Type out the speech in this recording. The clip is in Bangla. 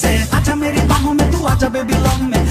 से आजा मेरे बाहों में तू आजा बेबी लव में